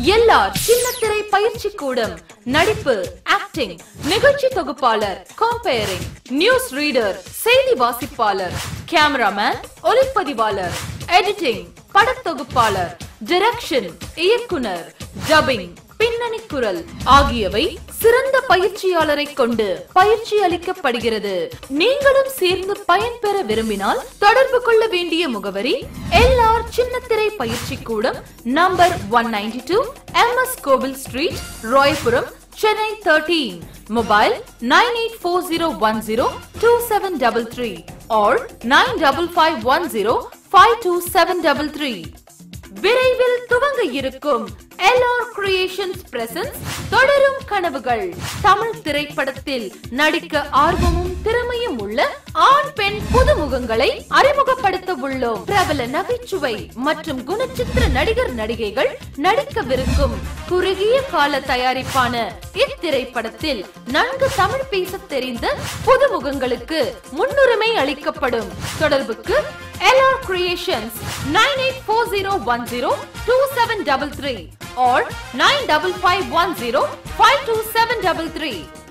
எல்லார் சின்னத்திரை பயிற்சி கூடம். நடிப்பு ஆக்டிங் நிகழ்ச்சி தொகுப்பாளர் காம்பேரிங் நியூஸ் ரீடர் செய்தி வாசிப்பாளர் கேமராமேன் ஒளிப்பதிவாளர் எடிட்டிங் படத்தொகுப்பாளர் டிரெக்ஷன் இயக்குனர் டபிங் பின்னணி குரல் ஆகியவை சிறந்த பயிற்சியாளரை கொண்டு பயிற்சி அளிக்கப்படுகிறது. நீங்களும் சேர்ந்து பயன்பெற விரும்பினால் தொடர்பு கொள்ள வேண்டிய முகவரி எல்ஆர் சின்னத்திரை பயிற்சி கூடம் number one ninety two M S கோவில் street Royapuram Chennai thirteen mobile nine eight four zero one zero two seven double three or nine double five one zero five two seven double three. விரைவில் துவங்க இருக்கும் LR creations presence தொடரும் கனவுகள் தமிழ் திரைப்படத்தில் நடிக்க ஆர்வமும் திறமையும் உள்ள ஆண் பெண் புதுமுகங்களை அறிமுகப்படுத்த உள்ளோம் பிரபல நகைச்சுவை மற்றும் குணச்சித்திர நடிகர் நடிகைகள் நடிக்கவிருக்கும் குறுகிய கால தயாரிப்பான இத்திரைப்படத்தில் நன்கு தமிழ் பேச தெரிந்த புதுமுகங்களுக்கு முன்னுரிமை அளிக்கப்படும் தொடர்புக்கு Creations 9840102733 or 95510 52733